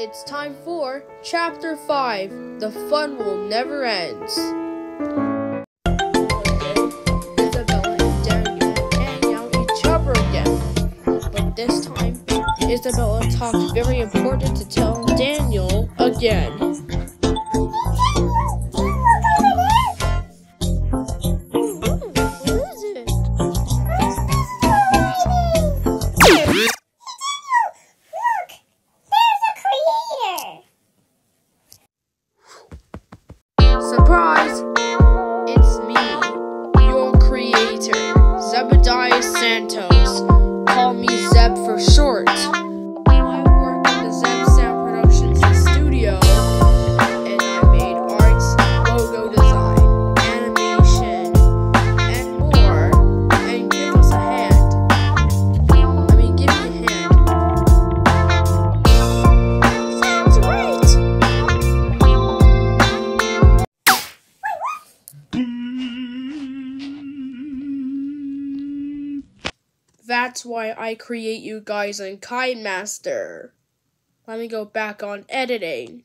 It's time for Chapter 5 The Fun Will Never End. Isabella and Daniel hang out each other again. But this time, Isabella talked very important to tell Daniel again. That's why I create you guys in KineMaster. Let me go back on editing.